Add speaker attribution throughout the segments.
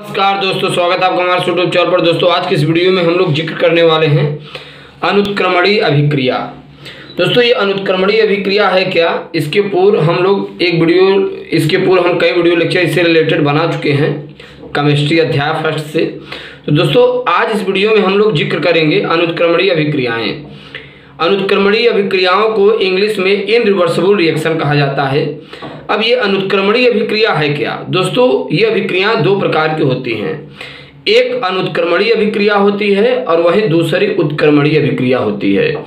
Speaker 1: नमस्कार दोस्तों, स्वागत है आपका हमारे यूट्यूब चैनल पर। दोस्तों, आज की इस वीडियो में हम लोग ज़िक्र करने वाले हैं अनुत्क्रमणीय अभिक्रिया। दोस्तों, ये अनुत्क्रमणीय अभिक्रिया है क्या? इसके पूर्व हम लोग एक वीडियो, इसके पूर्व हम कई वीडियो लेक्चर इससे रिलेटेड बना चुके हैं, केमिस्ट्री अध्याय फ़र्स्ट से। तो दोस्तों, आज इस वीडियो में हम लोग ज़िक्र करेंगे अनुत्क्रमणीय अभिक्रियाएँ। अनुत्क्रमणीय अभिक्रियाओं को इंग्लिश में इनरिवर्सिबल रिएक्शन कहा जाता है। अब ये अनुत्क्रमणीय अभिक्रिया है क्या? दोस्तों, ये अभिक्रियाएँ दो प्रकार की होती हैं। एक अनुत्क्रमणीय अभिक्रिया होती है और वहीं दूसरी उत्क्रमणीय अभिक्रिया होती है।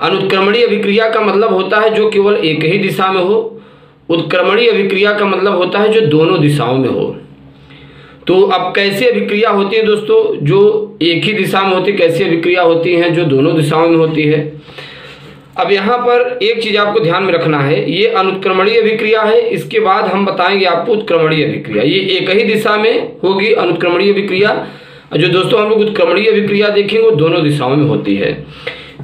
Speaker 1: अनुत्क्रमणीय अभिक्रिया का मतलब होता है जो केवल एक ही दिशा में हो। उत्क्रमणीय अभिक्रिया का मतलब होता है जो दोनों दिशाओं में हो। तो अब कैसी अभिक्रिया होती है दोस्तों? जो एक ही दिशा में होती है कैसी अभिक्रिया होती है? जो दोनों दिशाओं में होती है। अब यहाँ पर एक चीज़ आपको ध्यान में रखना है। ये अनुत्क्रमणीय अभिक्रिया है। इसके बाद हम बताएँगे आपको उत्क्रमणीय अभिक्रिया। ये एक ही दिशा में होगी अनुत्क्रमणीय अभिक्रिया। जो दोस्तों हम लोग उत्क्रमणीय अभिक्रिया देखेंगे, वो दोनों दिशाओं में होती है।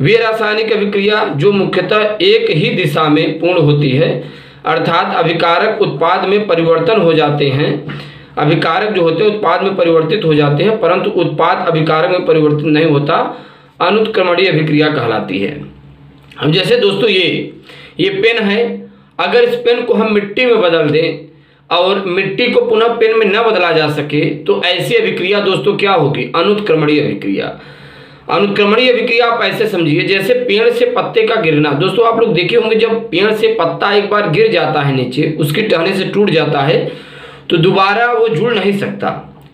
Speaker 1: वे रासायनिक अभिक्रिया जो मुख्यतः एक ही दिशा में पूर्ण होती है, अर्थात अभिकारक उत्पाद में परिवर्तन हो जाते हैं। अभिकारक जो होते हैं, उत्पाद में परिवर्तित हो जाते हैं, परंतु उत्पाद अभिकारक में परिवर्तित नहीं होता, अनुत्क्रमणीय अभिक्रिया कहलाती है। अब जैसे दोस्तों ये ये पेन है, अगर इस पेन को हम मिट्टी में बदल दें, और मिट्टी को पुनः पेन में न बदला जा सके तो ऐसी अभिक्रिया दोस्तों क्या होगी? अनुत्क्रमणीय अभिक्रिया। अनुत्क्रमणीय अभिक्रिया आप ऐसे समझिए, जैसे पेड़ से पत्ते का गिरना। दोस्तों आप लोग देखे होंगे, जब पेड़ से पत्ता एक बार गिर जाता है नीचे, उसकी टहने से टूट जाता है तो दोबारा वो जुड़ नहीं सकता।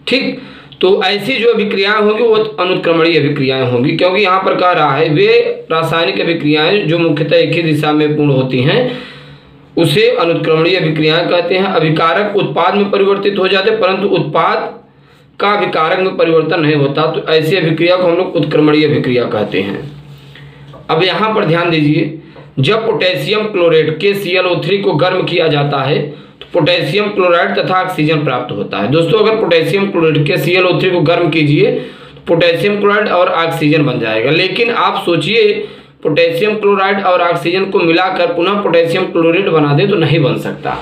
Speaker 1: ठीक? तो ऐसी जो अभिक्रियाएँ होंगी, वो अनुत्क्रमणीय अभिक्रियाएँ होंगी, क्योंकि यहाँ पर कह रहा है, वे रासायनिक अभिक्रियाएँ जो मुख्यतः एक ही दिशा में पूर्ण होती हैं, उसे अनुत्क्रमणीय अभिक्रियाएँ कहते हैं। अभिकारक उत्पाद में परिवर्तित हो जाते, परंतु उत्पाद का अभिकारक में परिवर्तन नहीं होता तो ऐसी अभिक्रिया को हम लोग उत्क्रमणीय अभिक्रिया कहते हैं। अब यहाँ पर ध्यान दीजिए, जब पोटेशियम क्लोरेट के सी को गर्म किया जाता है पोटेशियम क्लोराइड तथा ऑक्सीजन प्राप्त होता है। दोस्तों, अगर पोटेशियम क्लोराइड के सी को गर्म कीजिए तो पोटेशियम क्लोराइड और ऑक्सीजन बन जाएगा। लेकिन आप सोचिए, पोटेशियम क्लोराइड और ऑक्सीजन को मिलाकर पुनः पोटेशियम क्लोराइड बना दे तो नहीं बन सकता।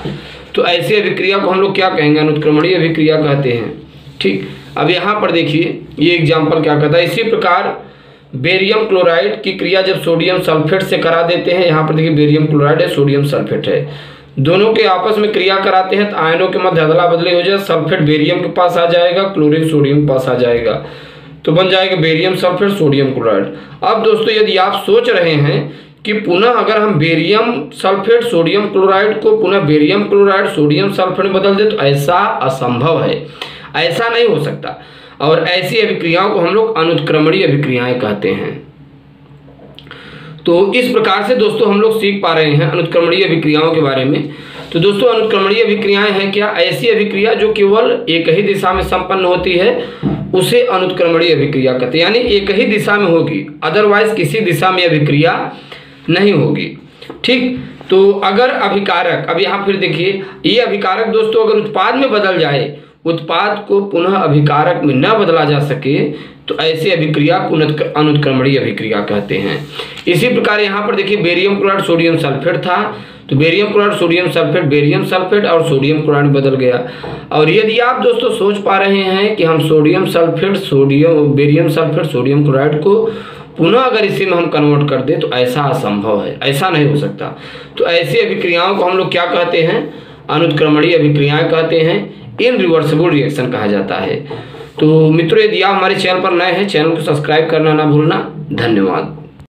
Speaker 1: तो ऐसी अभिक्रिया को हम लोग क्या कहेंगे? अनुत्क्रमणीय अभिक्रिया कहते हैं। ठीक, अब यहाँ पर देखिए, ये एग्ज़ाम्पल क्या कहता है? इसी प्रकार बेरियम क्लोराइड की क्रिया जब सोडियम सल्फेट से करा देते हैं, यहाँ पर देखिए बेरियम क्लोराइड है सोडियम सल्फेट है। दोनों के आपस में क्रिया कराते हैं तो आयनों के मध्य अदला बदली हो जाए, सल्फेट बेरियम के पास आ जाएगा, क्लोरीन सोडियम के पास आ जाएगा तो बन जाएगा बेरियम, सल्फेट, सोडियम क्लोराइड। अब दोस्तों, यदि आप सोच रहे हैं कि पुनः अगर हम बेरियम, सल्फेट, सोडियम क्लोराइड को पुनः बेरियम क्लोराइड, सोडियम, सल्फेट में बदल दे तो ऐसा असंभव है। ऐसा नहीं हो सकता। और ऐसी अभिक्रियाओं को हम लोग अनुत्क्रमणीय अभिक्रियाएँ कहते हैं। तो इस प्रकार से दोस्तों हम लोग सीख पा रहे हैं अनुत्क्रमणीय अभिक्रियाओं के बारे में। तो दोस्तों अनुत्क्रमणीय अभिक्रियाएँ हैं क्या? ऐसी अभिक्रिया जो केवल एक ही दिशा में संपन्न होती है, उसे अनुत्क्रमणीय अभिक्रिया कहते हैं। यानी एक ही दिशा में होगी अदरवाइज़ किसी दिशा में अभिक्रिया नहीं होगी। ठीक? तो अगर अभिकारक, अब यहाँ फिर देखिए, ये अभिकारक दोस्तों अगर उत्पाद में बदल जाए उत्पाद को पुनः अभिकारक में न बदला जा सके तो ऐसे अभिक्रिया को अनुत्क्रमणीय अभिक्रिया कहते हैं। इसी प्रकार यहाँ पर देखिए, बेरियम क्लोराइड सोडियम सल्फेट था। तो barium chloride, sodium sulphate, barium sulphate और सोडियम क्लोराइड बदल गया। और यदि आप दोस्तों सोच पा रहे हैं कि हम sodium sulphate, sodium, barium sulphate, sodium chloride को पुनः अगर इसी में हम कन्वर्ट कर दें तो ऐसा असंभव है। ऐसा नहीं हो सकता। तो ऐसी अभिक्रियाओं को हम लोग क्या कहते हैं? अनुत्क्रमणीय अभिक्रियाएँ कहते हैं। इन रिवर्सिबल रिएक्शन कहा जाता है। तो मित्रों, यदि आप हमारे चैनल पर नए हैं चैनल को सब्सक्राइब करना ना भूलना। धन्यवाद।